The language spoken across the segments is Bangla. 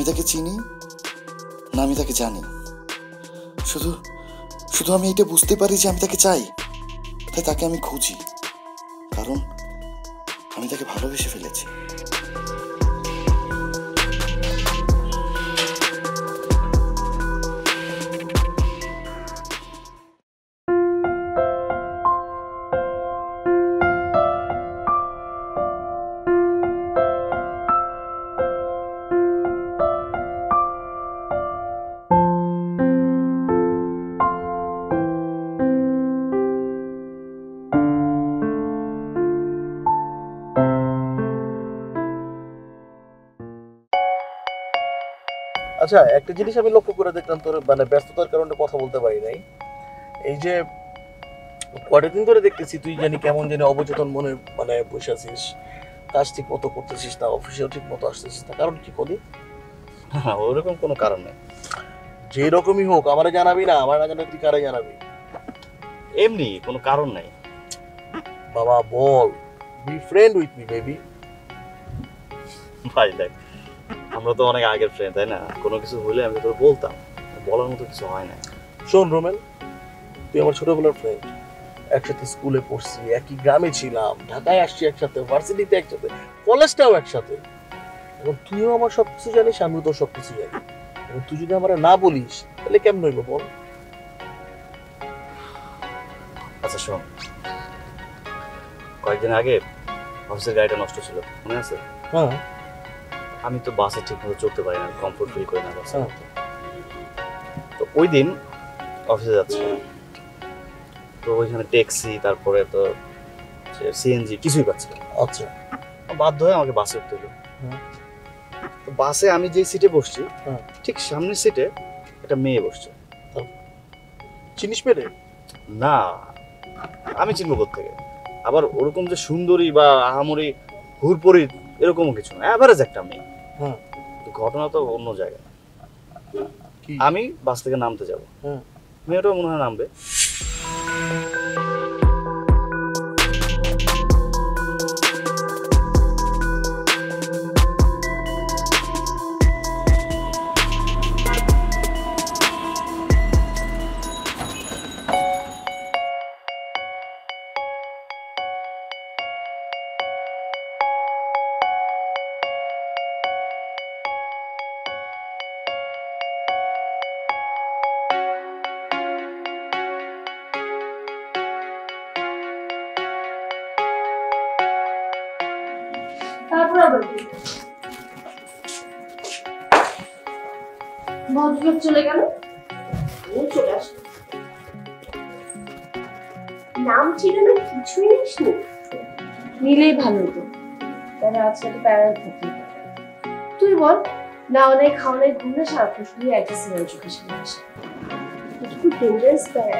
আমি তাকে চিনি না আমি তাকে জানি। শুধু শুধু আমি এটা বুঝতে পারি যে আমি তাকে চাই, তাই তাকে আমি খুঁজি। কারণ আমি তাকে ভালোবেসে ফেলেছি। আচ্ছা একটা জিনিস আমি লক্ষ্য করে দেখলাম তোর মানে ব্যস্ততার কারণে কথা বলতে পারি নাই। এই যে কয়টা দিন ধরে দেখতেছি তুই জানি কেমন জানি অবচেতন মনে মানে বসে আছিস কাজ ঠিক মতো করতেছিস না অফিসেও ঠিক মতো আসতেছিস না কারণ কি করি হ্যাঁ ওরকম কোনো কারণ নেই। যে রকমই হোক আমারে জানাবি না আমার না জানালে তুই কারে জানাবি? এমনি কোনো কারণ নেই। বাবা বল be friend with me baby ভাই দেখ আমরা তো অনেক আগের ফ্রেন্ড তাই না? কোনো কিছু হলে আমি তোর বলতাম। বলার মতো কিছু হয় না শোন রোমেন তুই আমার ছোটবেলার ফ্রেন্ড একসাথে স্কুলে পড়ছি একই গ্রামে ছিলাম ঢাকায় আসছি একসাথে ভার্সিটিতে একসাথে কলেজটাও একসাথে। এখন তুইও আমার সবকিছু জানিস আমিও তোর সবকিছু জানি। এখন তুই যদি আমার না বলিস তাহলে কেমন হইব বল? আচ্ছা শোন। কয়েকদিন আগে অফিসের গাড়িটা নষ্ট ছিল মনে আছে? হ্যাঁ। আমি তো বাসে ঠিক মতো চলতে পারি না কমফোর্ট ফিল করি না বাসে। তো ওই দিন অফিসে যাচ্ছি তো ওইখানে ট্যাক্সি তারপরে তো সিএনজি কিছুই পাচ্ছি আচ্ছা। বাধ্য হয়ে আমাকে বাসে উঠতে হলো। তো বাসে আমি যে সিটে বসছি ঠিক সামনের সিটে একটা মেয়ে বসছে। চিনিস পেরে না আমি চিনবো থেকে আবার ওরকম যে সুন্দরী বা আহামরি হুরপরি এরকমও কিছু না অ্যাভারেজ একটা মেয়ে। হ্যাঁ ঘটনা তো অন্য জায়গায়। আমি বাস থেকে নামতে যাব। হ্যাঁ মেয়েটাও মনে হয় নামবে। ভদ্রলোক চলে গেল। ও চলে আসলো। নাম ঠিকানা কিছুই নিস নি নিলেই ভালো হতো। তাহলে আজকে প্যারাল থাকি তুই বল না অনেক খাওয়া নেই ঘুম না সারাক্ষণ শুধু সিনেমা চোখের সামনে আসে খুব ডেঞ্জারাস প্যারা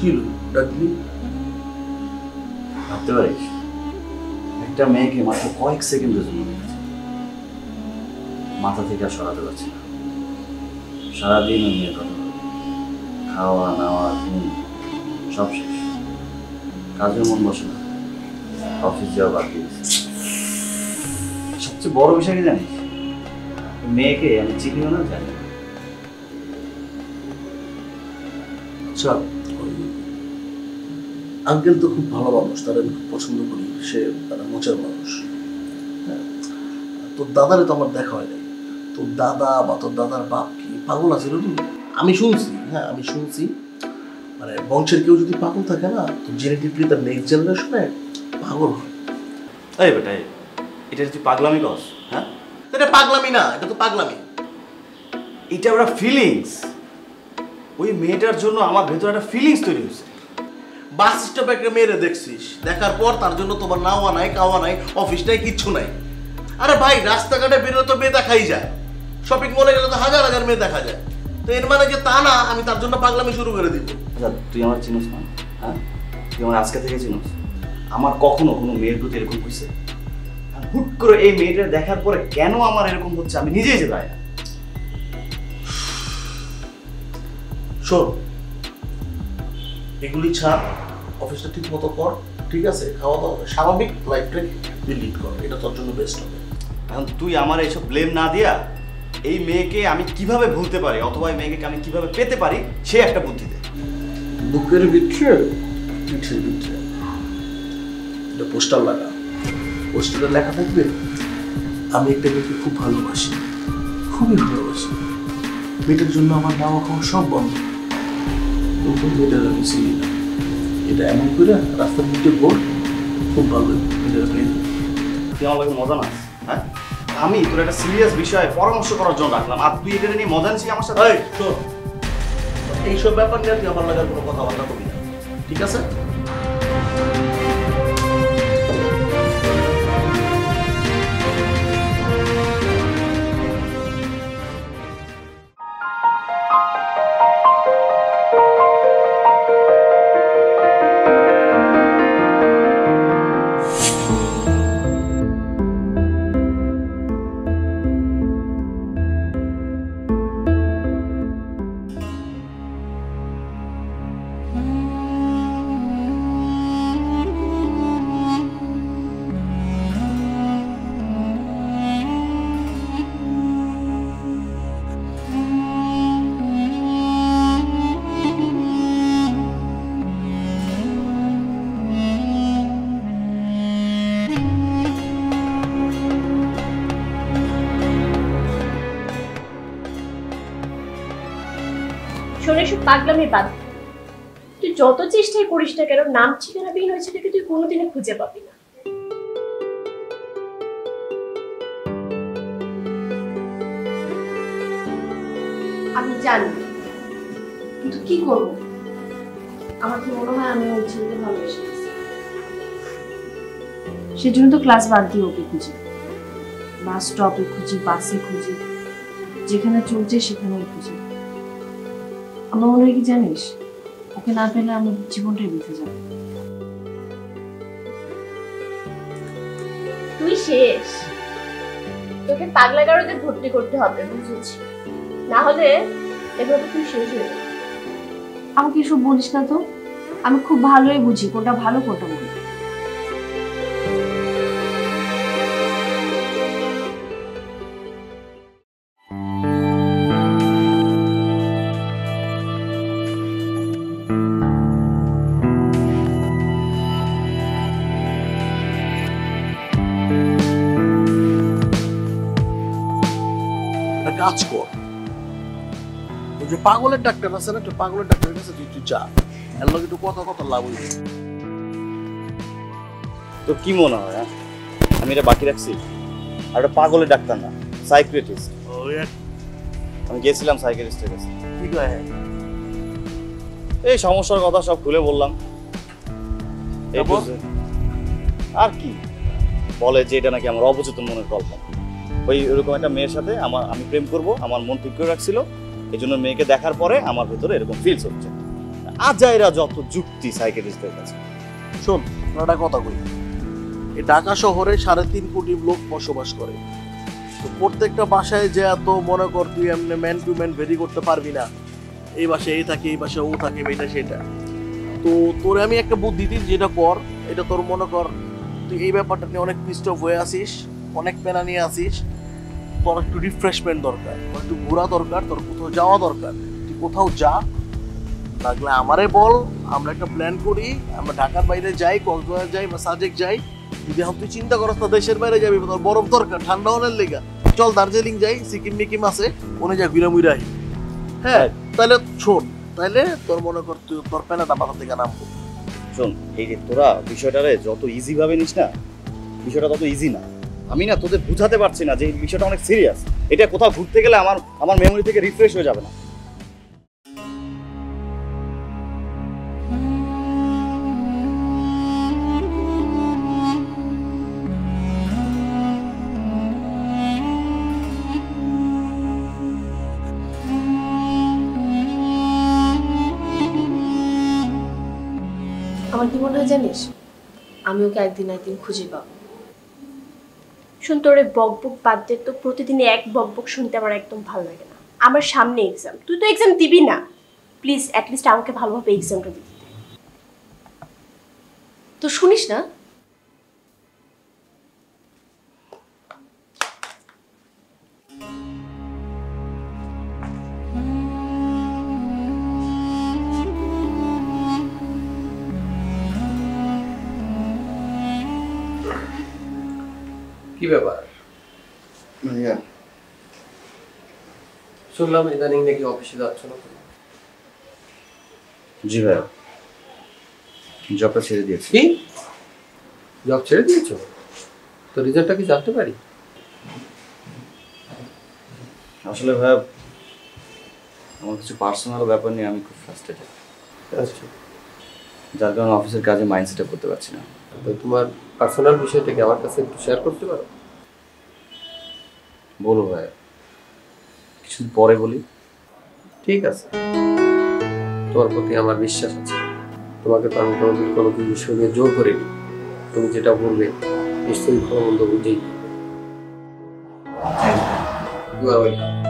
কি ডাকলি? ভাবতে পারিস। একটা মেয়েকে মাত্র কয়েক সেকেন্ডের জন্য মাথা থেকে আর সরাতে পারছি না। সারাদিন ওই নিয়ে কথা খাওয়া, নাওয়া, ঘুম, সব শেষ। কাজের মন বসে না। অফিস যাওয়া দিয়েছি। সবচেয়ে বড় বিষয় কি জানিস? মেয়েকে আমি চিনিও না জানি ওই আঙ্কেল তো খুব ভালো মানুষ তার আমি খুব পছন্দ করি সে তারা মোচার মানুষ। হ্যাঁ। তোর দাদারে তো আমার দেখা হয় নাই তোর দাদা বা তোর দাদার বাপ কি পাগল আছে আমি শুনছি হ্যাঁ আমি শুনছি। মানে বংশের কেউ যদি পাগল থাকে না তো জেনেটিকলি তার নেক্সট জেনারেশনে পাগল হয়। এই বেটা এই, এটা তুই পাগলামি কস হ্যাঁ? এটা পাগলামি না এটা তো পাগলামি। এটা ওরা ফিলিংস ওই মেয়েটার জন্য আমার ভেতরে একটা ফিলিংস তৈরি হয়েছে। বাস স্টপে একটা মেয়েরে দেখছিস। দেখার পর তার জন্য তোমার নাওয়া নাই কাওয়া নাই অফিস নাই কিচ্ছু নাই। আরে ভাই রাস্তাঘাটে বেরোলে তো মেয়ে দেখাই যায়। শপিং মলে গেলে তো হাজার হাজার মেয়ে দেখা যায়। তো এর মানে যে তা না আমি তার জন্য পাগলামি শুরু করে দিব। আচ্ছা তুই আমার চিনিস না? হ্যাঁ? তুই আমার আজকে থেকে চিনিস। আমার কখনো কোনো মেয়ের প্রতি এরকম হয়েছে হুট করে এই মেয়েটা দেখার পরে কেন আমার এরকম হচ্ছে? আমি নিজেই যে পাই না। শোন এগুলি ছাড় অফিসটা ঠিক মতো কর ঠিক আছে? খাওয়া দাওয়া স্বাভাবিক লাইফটাকে লিড কর। এটা তোর জন্য বেস্ট হবে। এখন তুই আমার এইসব ব্লেম না দিয়া এই মেয়েকে আমি কীভাবে ভুলতে পারি অথবা এই মেয়েকে আমি কীভাবে পেতে পারি সে একটা বুদ্ধি দে। বুকের ভিতরে পিঠের ভিতরে। এটা পোস্টার লাগা। পোস্টারে লেখা থাকবে আমি একটা মেয়েকে খুব ভালোবাসি খুবই ভালোবাসি। মেয়েটার জন্য আমার নাওয়া খাওয়া সব বন্ধ। কিন্তু মেয়েটার আমি চিনি না। এটা এমন করে রাস্তার মধ্যে বোর্ড খুব ভালো। আমার লাগে মজা না? হ্যাঁ? আমি তোর একটা সিরিয়াস বিষয়ে পরামর্শ করার জন্য রাখলাম আর তুই এটা নিয়ে মজা নিছিস আমার সাথে? এই এইসব ব্যাপার নিয়ে তুই আমার লাগার কোনো কথাবার্তা করবি না। ঠিক আছে? পাগলামি বাদ তুই যত চেষ্টাই করিস না কেন, নাম ঠিকানাবিহীন হয়েছে সেটাকে তুই কোনোদিনও খুঁজে পাবি না। আমি জানি, কিন্তু কি করব? আমার তো মনে হয় আমি ওই ছেলেকে ভালোবেসে সেজন্য তো ক্লাস বাদ দিয়ে ওকে খুঁজি। বাস স্টপে খুঁজি বাসে খুঁজি। যেখানে চলছে সেখানেই খুঁজি। আমার মনে হয় কি জানিস? ওকে না পেলে আমার জীবনটাই বেঁচে যাবে। তুই শেষ। তোকে পাগলা গারোতে ভর্তি করতে হবে বুঝেছি। না হলে এভাবে তুই শেষ হয়ে যাবে। আমাকে এসব বলিস না তো? আমি খুব ভালোই বুঝি কোনটা ভালো কোনটা বলি কাজ কর। ওই যে পাগলের ডাক্তার আছে না একটা পাগলের ডাক্তারের কাছে তুই তুই যা। এর লগে একটু কথা কথা লাভ হইবে তো কি মনে হয় হ্যাঁ? আমি এটা বাকি রাখছি। আর ওটা পাগলের ডাক্তার না সাইক্রেটিস্ট আমি গেছিলাম সাইক্রেটিস্টের কাছে। কি কয় হ্যাঁ? এই সমস্যার কথা সব খুলে বললাম। আর কি? বলে যে এটা নাকি আমার অবচেতন মনের কল্পনা। ওই এরকম একটা মেয়ের সাথে আমার, আমি প্রেম করব, আমার মন ঠিক করে রাখছিল। এই জন্য মেয়েকে দেখার পরে আমার ভেতরে এরকম ফিলস হচ্ছে। আজাইরা যত যুক্তি সাইকেটিস্টদের কাছে। শোন একটা কথা কই। ঢাকা শহরে সাড়ে তিন কোটি লোক বসবাস করে। তো প্রত্যেকটা বাসায় যে এত, মনে কর তুই এমনি ম্যান টু ম্যান ভেরি করতে পারবি না। এই বাসায় এই থাকে, এই বাসায় ও থাকে এটা সেটা। তো তোরে আমি একটা বুদ্ধি দিই, যেটা কর, এটা তোর মনে কর, তুই এই ব্যাপারটা নিয়ে অনেক পিস্ট হয়ে আসিস, অনেক পেনা নিয়ে আসিস। তোর একটু রিফ্রেশমেন্ট দরকার তোর একটু ঘোরা দরকার তোর কোথাও যাওয়া দরকার। তুই কোথাও যা লাগলে আমারে বল আমরা একটা প্ল্যান করি আমরা ঢাকার বাইরে যাই কক্সবাজার যাই বা সাজেক যাই। যদি এখন তুই চিন্তা করস না দেশের বাইরে যাবি তোর বরফ দরকার ঠান্ডা অনেক লেগা। চল দার্জিলিং যাই সিকিম মিকিম আছে ওনে যা ঘুরে মুইরা আহি। হ্যাঁ তাহলে শোন তাহলে তোর মনে কর তুই তোর প্যানাটা মাথা থেকে নামবো। শোন এই যে তোরা বিষয়টারে যত ইজি ভাবে নিস না বিষয়টা তত ইজি না। আমি না তোদের বুঝাতে পারছি না যে এই বিষয়টা অনেক সিরিয়াস এটা কোথাও ঘুরতে গেলে আমার আমার মেমোরি থেকে রিফ্রেশ হয়ে যাবে না। আমার কি মনে হয় জানিস? আমি ওকে একদিন একদিন খুঁজে পাবো। এই বক বাদ দে, তো প্রতিদিন এক বক বক শুনতে আমার একদম ভালো লাগে না। আমার সামনে এক্সাম তুই তো এক্সাম দিবি না। প্লিজ অ্যাটলিস্ট আমাকে ভালোভাবে এক্সামটা দিতে দে তো শুনিস না কি ব্যাপার? ভাইয়া শুনলাম ইদানিং নাকি অফিসে যাচ্ছ না জি ভাইয়া। জবটা ছেড়ে দিয়েছি। কি? জব ছেড়ে দিয়েছ? তো রিজাল্টটা কি জানতে পারি? আসলে ভাইয়া আমার কিছু পার্সোনাল ব্যাপার নিয়ে আমি খুব ফ্রাস্ট্রেটেড আচ্ছা। যার কারণে অফিসের কাজে মাইন্ড সেট করতে পারছি না। তো তোমার পার্সোনাল বিষয়টা কি আমার কাছে একটু শেয়ার করতে পারো? বলো ভাই। কিছুদিন পরে বলি। ঠিক আছে। তোমার প্রতি আমার বিশ্বাস আছে। তোমাকে তো আমি কোনোদিন কোনো কিছু বিষয় নিয়ে জোর করিনি। তুমি যেটা বলবে নিশ্চয়ই ভালো মন্দ বুঝেই আর ওয়েলকাম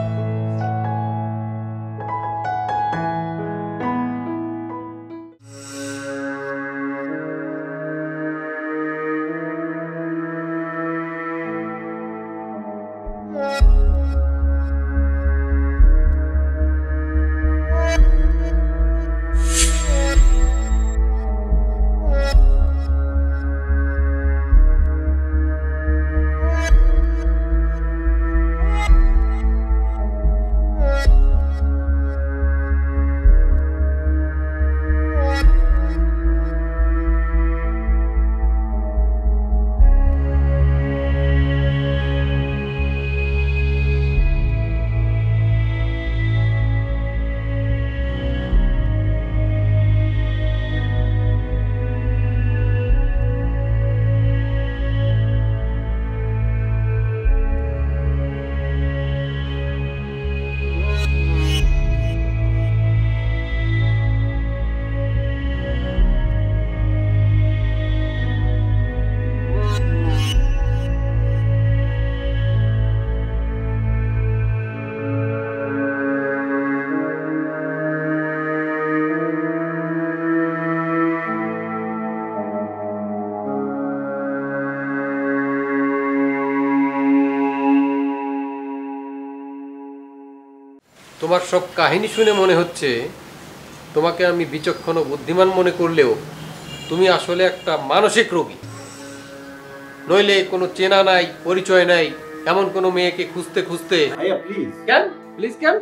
তোমার সব কাহিনী শুনে মনে হচ্ছে তোমাকে আমি বিচক্ষণ বুদ্ধিমান মনে করলেও তুমি আসলে একটা মানসিক রোগী। নইলে কোনো চেনা নাই পরিচয় নাই এমন কোনো মেয়েকে খুঁজতে খুঁজতে কেন? প্লিজ কেন?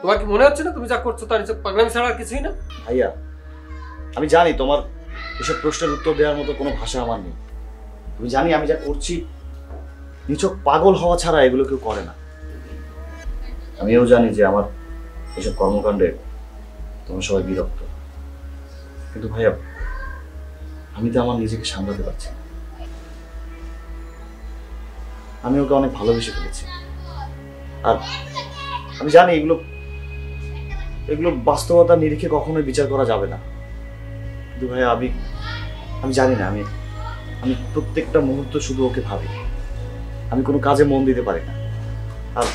তোমার কি মনে হচ্ছে না তুমি যা করছ তার হিসেবে পাগলামি ছাড়া কিছুই না? ভাইয়া আমি জানি তোমার এসব প্রশ্নের উত্তর দেওয়ার মতো কোনো ভাষা আমার নেই। তুমি জানি আমি যা করছি নিছক পাগল হওয়া ছাড়া এগুলো কেউ করে না। আমিও জানি যে আমার এসব কর্মকাণ্ডে তোমরা সবাই বিরক্ত। কিন্তু ভাইয়া, আমি তো আমার নিজেকে সামলাতে পারছি। আমি ওকে অনেক ভালোবেসে ফেলেছি। আর আমি জানি এগুলো এগুলো বাস্তবতার নিরিখে কখনোই বিচার করা যাবে না। কিন্তু ভাই আমি আমি জানি না, আমি আমি প্রত্যেকটা মুহূর্ত শুধু ওকে ভাবি। আমি কোনো কাজে মন দিতে পারি না। আর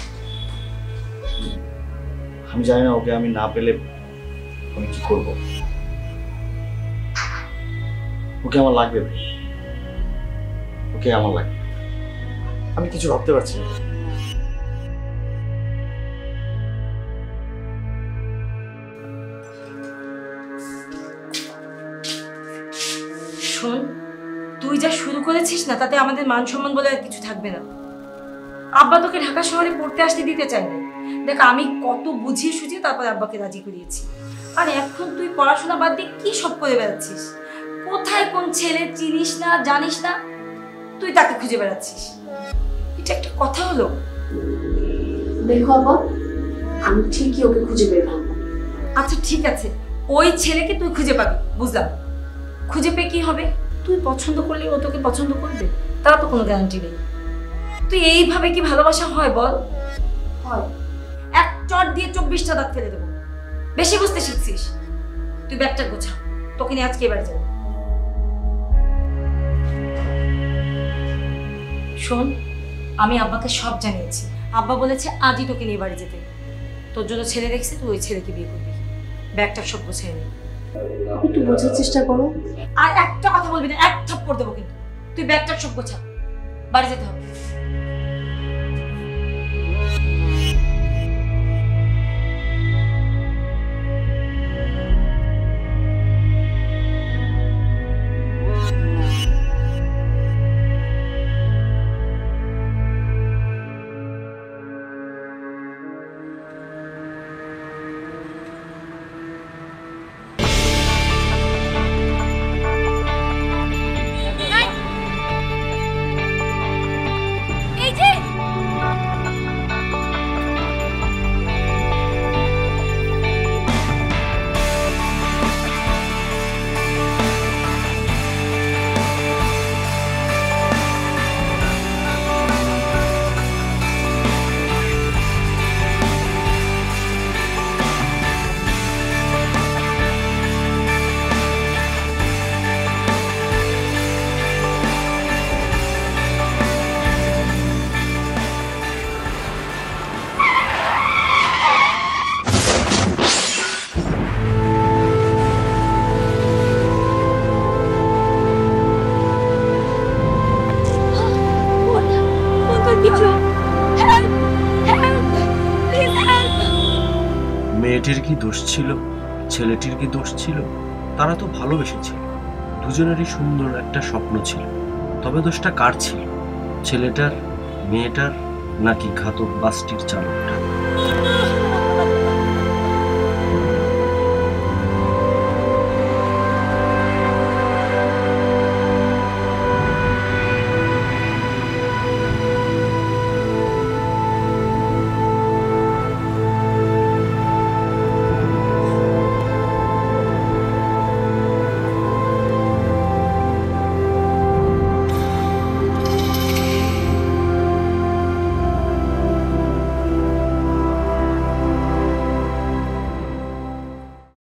আমি জানি না ওকে আমি না পেলে আমি কি করব। ওকে আমার লাগবে ওকে আমার লাগবে। আমি কিছু ভাবতে পারছি না। শোন, তুই যা শুরু করেছিস না, তাতে আমাদের মান সম্মান বলে আর কিছু থাকবে না। আব্বা তোকে ঢাকা শহরে পড়তে আসতে দিতে চায় না দেখ আমি কত বুঝিয়ে সুঝিয়ে তারপর আব্বাকে রাজি করিয়েছি। আর এখন তুই পড়াশোনা বাদ দিয়ে কি সব করে বেড়াচ্ছিস? কোথায় কোন ছেলে চিনিস না জানিস না? তুই তাকে খুঁজে বেড়াচ্ছিস। এটা একটা কথা হলো। দেখো আপা আমি ঠিকই ওকে খুঁজে বের করব। আচ্ছা ঠিক আছে। ওই ছেলেকে তুই খুঁজে পাবি বুঝলাম। খুঁজে পেয়ে কি হবে? তুই পছন্দ করলে ও তোকে পছন্দ করবে তার তো কোনো গ্যারান্টি নেই। তুই এইভাবে কি ভালোবাসা হয় বল? হয়। চট দিয়ে চব্বিশটা দাঁত ফেলে দেবো। বেশি বুঝতে শিখছিস। তুই ব্যাগটা গোছা তোকে নিয়ে আজকে এবার যাব। শোন আমি আব্বাকে সব জানিয়েছি। আব্বা বলেছে আজই তোকে নিয়ে বাড়ি যেতে। তোর জন্য ছেলে দেখছে তুই ওই ছেলেকে বিয়ে করবি। ব্যাগটা সব গোছাই নে। একটু বোঝার চেষ্টা করো আর একটা কথা বলবি না এক থাপ্পড় দেবো কিন্তু। তুই ব্যাগটা সব গোছা। বাড়ি যেতে হবে। ছিল, ছেলেটির কি দোষ ছিল? তারা তো ভালোবেসেছিল। দুজনেরই সুন্দর একটা স্বপ্ন ছিল। তবে দোষটা কার ছিল? ছেলেটার, মেয়েটার, নাকি ঘাতক বাসটির চালকটা